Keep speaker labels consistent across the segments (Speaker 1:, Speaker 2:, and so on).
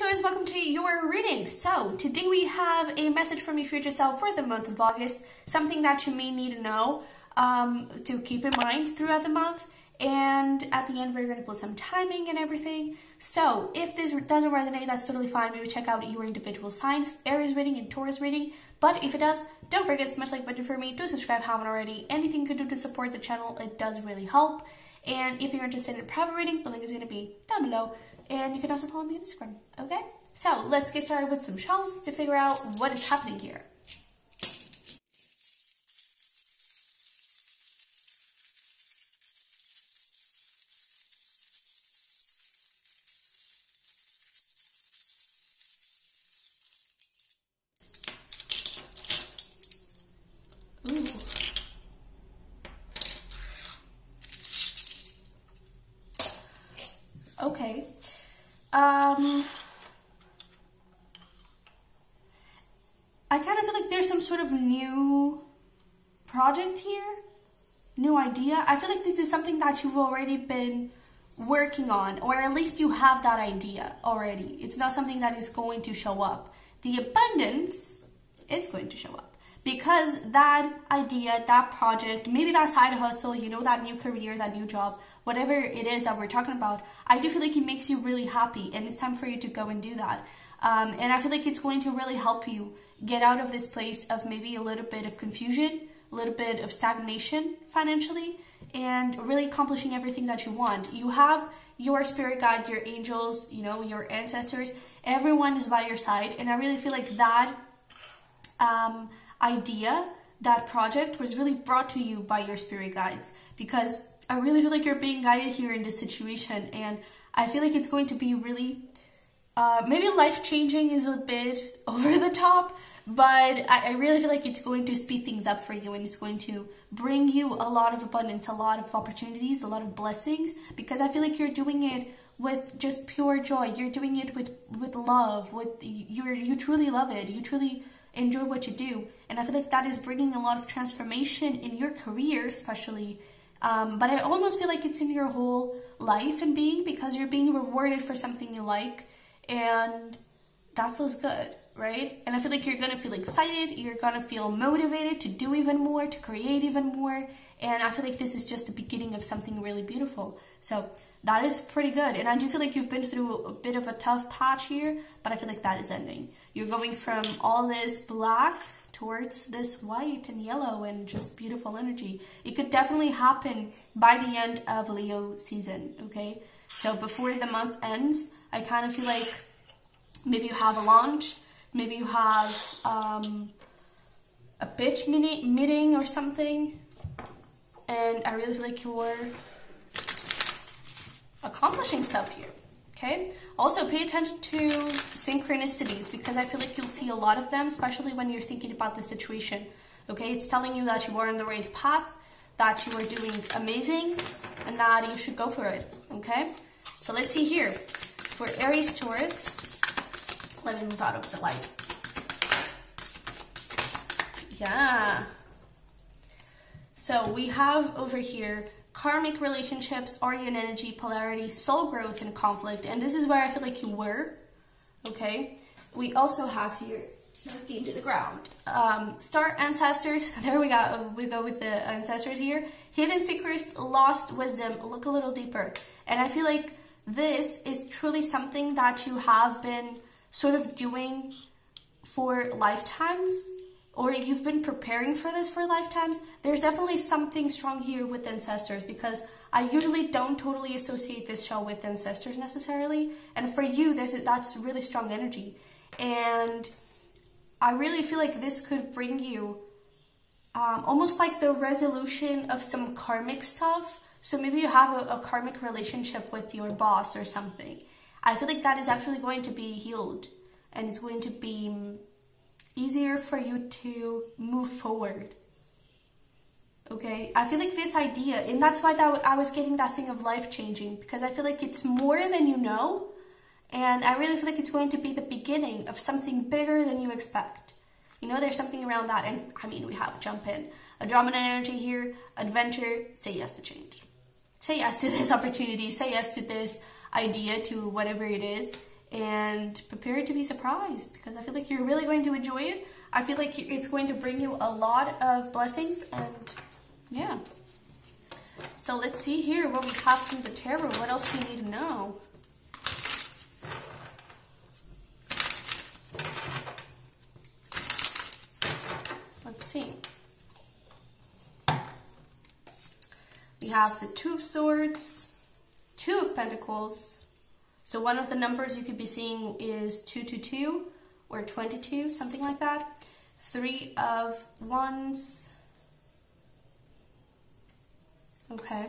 Speaker 1: Aries, welcome to your reading. So, today we have a message from your future self for the month of August, something that you may need to know um, to keep in mind throughout the month. And at the end, we're going to put some timing and everything. So, if this doesn't resonate, that's totally fine. Maybe check out your individual signs, Aries reading, and Taurus reading. But if it does, don't forget to smash like button for me, to subscribe, haven't already. Anything you could do to support the channel, it does really help. And if you're interested in private reading, the link is going to be down below. And you can also follow me on Instagram, okay? So let's get started with some shells to figure out what is happening here. Okay. I kind of feel like there's some sort of new project here, new idea. I feel like this is something that you've already been working on, or at least you have that idea already. It's not something that is going to show up. The abundance, it's going to show up because that idea, that project, maybe that side hustle, you know, that new career, that new job, whatever it is that we're talking about, I do feel like it makes you really happy and it's time for you to go and do that. Um, and I feel like it's going to really help you get out of this place of maybe a little bit of confusion, a little bit of stagnation financially, and really accomplishing everything that you want. You have your spirit guides, your angels, you know, your ancestors, everyone is by your side. And I really feel like that um, idea, that project was really brought to you by your spirit guides because I really feel like you're being guided here in this situation and I feel like it's going to be really uh, maybe life changing is a bit over the top, but I, I, really feel like it's going to speed things up for you and it's going to bring you a lot of abundance, a lot of opportunities, a lot of blessings because I feel like you're doing it with just pure joy. You're doing it with with love. With you're you truly love it. You truly enjoy what you do. And I feel like that is bringing a lot of transformation in your career, especially. Um, but I almost feel like it's in your whole life and being because you're being rewarded for something you like. And that feels good, right? And I feel like you're gonna feel excited, you're gonna feel motivated to do even more, to create even more. And I feel like this is just the beginning of something really beautiful. So that is pretty good. And I do feel like you've been through a bit of a tough patch here, but I feel like that is ending. You're going from all this black towards this white and yellow and just beautiful energy. It could definitely happen by the end of Leo season, okay? So before the month ends, I kind of feel like maybe you have a launch, maybe you have um, a pitch mini meeting or something, and I really feel like you're accomplishing stuff here. Okay. Also, pay attention to synchronicities because I feel like you'll see a lot of them, especially when you're thinking about the situation. Okay, it's telling you that you are on the right path, that you are doing amazing, and that you should go for it. Okay. So let's see here for Aries Taurus. Let me move out of the light. Yeah. So we have over here karmic relationships, Orion energy, polarity, soul growth, and conflict. And this is where I feel like you were. Okay. We also have here looking to the ground. Um, star ancestors. There we go. We go with the ancestors here. Hidden secrets, lost wisdom. Look a little deeper. And I feel like this is truly something that you have been sort of doing for lifetimes or you've been preparing for this for lifetimes, there's definitely something strong here with ancestors because I usually don't totally associate this show with ancestors necessarily. And for you, there's that's really strong energy. And I really feel like this could bring you um, almost like the resolution of some karmic stuff. So maybe you have a, a karmic relationship with your boss or something. I feel like that is actually going to be healed and it's going to be mm, easier for you to move forward. Okay, I feel like this idea, and that's why that I was getting that thing of life changing because I feel like it's more than you know, and I really feel like it's going to be the beginning of something bigger than you expect. You know, there's something around that, and I mean, we have jump in, a dominant energy here, adventure, say yes to change. Say yes to this opportunity, say yes to this idea, to whatever it is, and prepare to be surprised because I feel like you're really going to enjoy it. I feel like it's going to bring you a lot of blessings and yeah. So let's see here what we have from the tarot. What else do you need to know? Let's see. We have the Two of Swords, Two of Pentacles. So one of the numbers you could be seeing is 222 or 22, something like that. Three of Wands. Okay.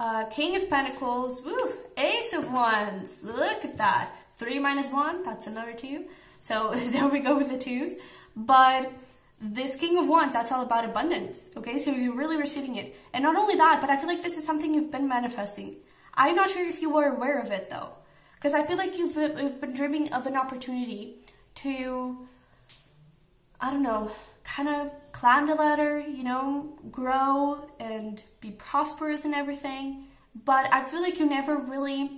Speaker 1: Uh, King of Pentacles. Woo! Ace of Wands. Look at that. Three minus one, that's another two. So there we go with the twos. But this King of Wands, that's all about abundance. Okay, so you're really receiving it. And not only that, but I feel like this is something you've been manifesting. I'm not sure if you were aware of it though. Because I feel like you've, you've been dreaming of an opportunity to, I don't know, kind of climb the ladder, you know, grow and be prosperous and everything. But I feel like you never really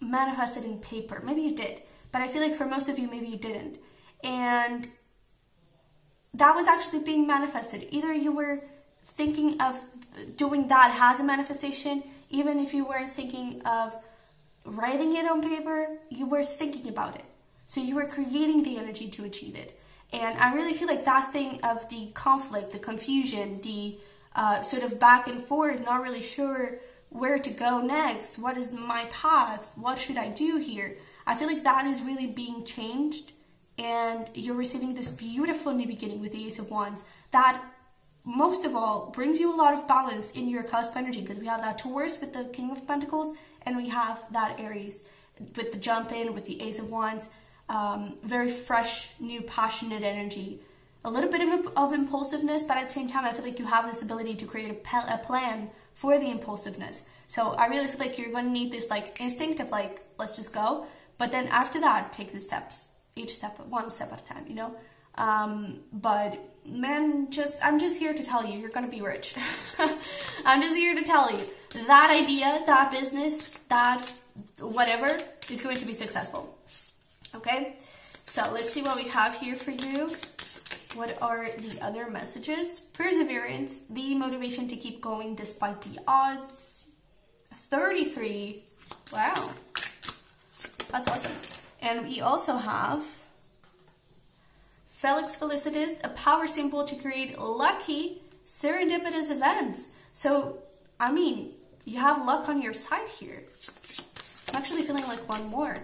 Speaker 1: manifested in paper. Maybe you did, but I feel like for most of you, maybe you didn't. And that was actually being manifested. Either you were thinking of doing that as a manifestation, even if you weren't thinking of writing it on paper, you were thinking about it. So you were creating the energy to achieve it. And I really feel like that thing of the conflict, the confusion, the uh, sort of back and forth, not really sure where to go next, what is my path, what should I do here, I feel like that is really being changed and you're receiving this beautiful new beginning with the Ace of Wands that most of all brings you a lot of balance in your cusp energy because we have that Taurus with the King of Pentacles and we have that Aries with the jump in with the Ace of Wands. Um, very fresh, new, passionate energy. A little bit of, of impulsiveness, but at the same time, I feel like you have this ability to create a, a plan for the impulsiveness. So I really feel like you're going to need this like instinct of like, let's just go. But then after that, take the steps each step, one step at a time, you know? Um, but man, just, I'm just here to tell you, you're gonna be rich. I'm just here to tell you that idea, that business, that whatever is going to be successful. Okay? So let's see what we have here for you. What are the other messages? Perseverance, the motivation to keep going despite the odds. 33. Wow. That's awesome. And we also have Felix Felicitas, a power symbol to create lucky, serendipitous events. So, I mean, you have luck on your side here. I'm actually feeling like one more.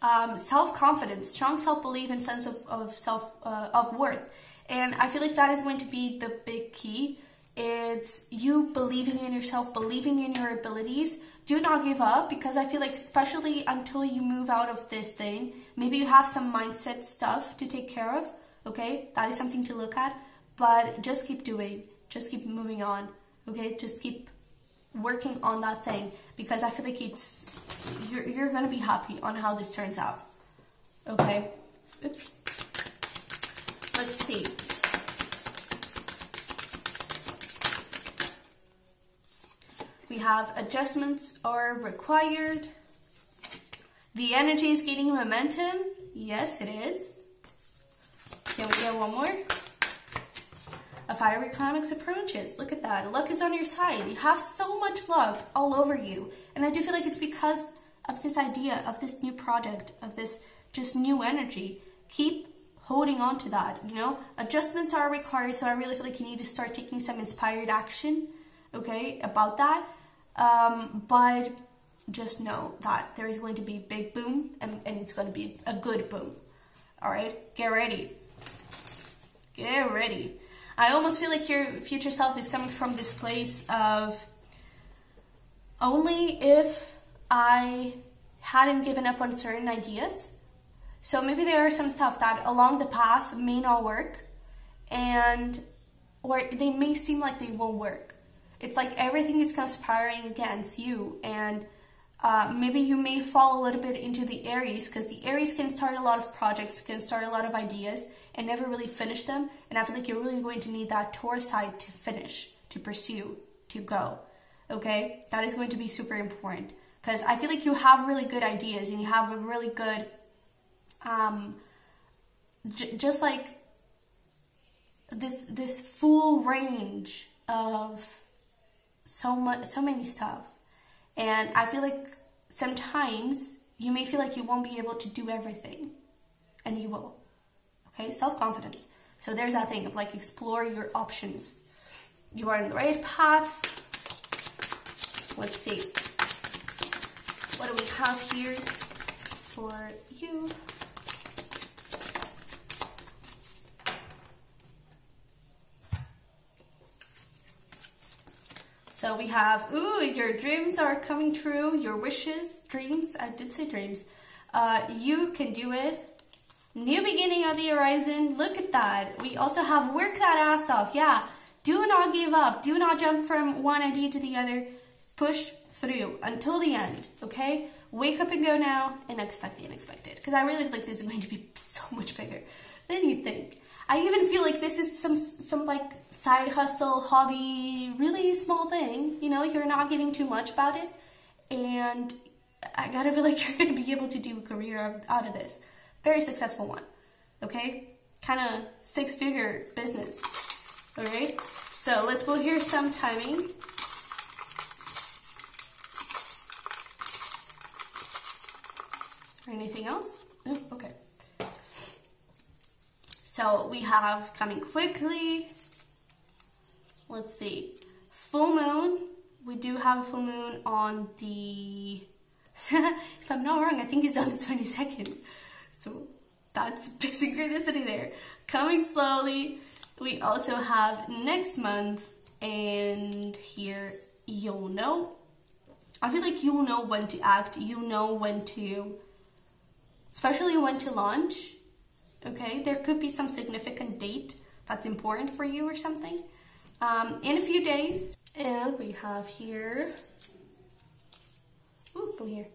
Speaker 1: Um, self-confidence, strong self-belief and sense of, of self uh, of worth. And I feel like that is going to be the big key. It's you believing in yourself, believing in your abilities, do not give up because I feel like, especially until you move out of this thing, maybe you have some mindset stuff to take care of. Okay, that is something to look at, but just keep doing, just keep moving on. Okay, just keep working on that thing because I feel like it's you're you're gonna be happy on how this turns out. Okay, oops. Let's see. We have adjustments are required. The energy is gaining momentum. Yes, it is. Can we get one more? A fiery climax approaches. Look at that. Luck is on your side. You have so much luck all over you. And I do feel like it's because of this idea, of this new project, of this just new energy. Keep holding on to that, you know? Adjustments are required, so I really feel like you need to start taking some inspired action, okay, about that. Um, but just know that there is going to be big boom and, and it's going to be a good boom. All right, get ready. Get ready. I almost feel like your future self is coming from this place of only if I hadn't given up on certain ideas. So maybe there are some stuff that along the path may not work and or they may seem like they won't work it's like everything is conspiring against you and uh, maybe you may fall a little bit into the Aries because the Aries can start a lot of projects, can start a lot of ideas and never really finish them. And I feel like you're really going to need that Taurus side to finish, to pursue, to go. Okay? That is going to be super important. because I feel like you have really good ideas and you have a really good, um, just like this this full range of so much so many stuff, and I feel like sometimes you may feel like you won't be able to do everything, and you will. Okay, self confidence. So there's that thing of like explore your options. You are on the right path. Let's see. What do we have here for you? So we have, ooh, your dreams are coming true, your wishes, dreams, I did say dreams. Uh, you can do it. New beginning of the horizon, look at that. We also have work that ass off, yeah. Do not give up, do not jump from one idea to the other. Push through until the end, okay? Wake up and go now and expect the unexpected. Because I really feel like this is going to be so much bigger than you think. I even feel like this is some some like side hustle, hobby, really small thing. You know, you're not giving too much about it, and I gotta feel like you're gonna be able to do a career out of this. Very successful one. Okay, kind of six figure business. All right. So let's go here some timing. Is there anything else? Oh, okay. So we have coming quickly. Let's see. Full moon. We do have a full moon on the, if I'm not wrong, I think it's on the 22nd. So that's big synchronicity there. Coming slowly. We also have next month and here you'll know. I feel like you'll know when to act. You'll know when to, especially when to launch okay? There could be some significant date that's important for you or something. Um, in a few days, and we have here, ooh, come here,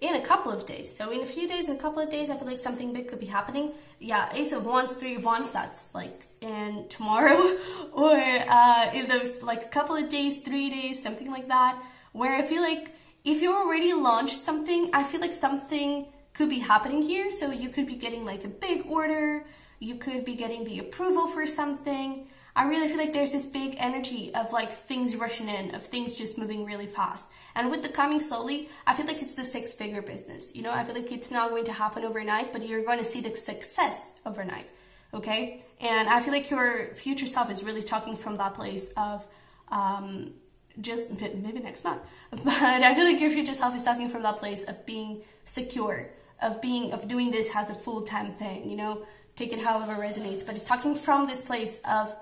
Speaker 1: in a couple of days. So in a few days, in a couple of days, I feel like something big could be happening. Yeah, Ace of Wands, Three of Wands, that's like in tomorrow, or uh, in those like a couple of days, three days, something like that, where I feel like if you already launched something, I feel like something could be happening here. So you could be getting like a big order, you could be getting the approval for something. I really feel like there's this big energy of like things rushing in, of things just moving really fast. And with the coming slowly, I feel like it's the six figure business. You know, I feel like it's not going to happen overnight, but you're going to see the success overnight. Okay. And I feel like your future self is really talking from that place of, um, just maybe next month, but I feel like your future self is talking from that place of being secure, of being of doing this as a full-time thing you know take it however resonates but it's talking from this place of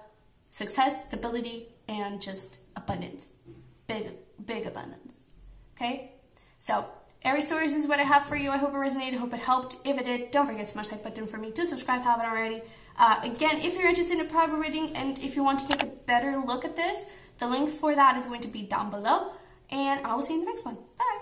Speaker 1: success stability and just abundance big big abundance okay so Aries Taurus is what I have for you. I hope it resonated. I hope it helped. If it did, don't forget to smash that button for me. Do subscribe haven't already. Uh, again, if you're interested in a private reading and if you want to take a better look at this, the link for that is going to be down below. And I will see you in the next one. Bye.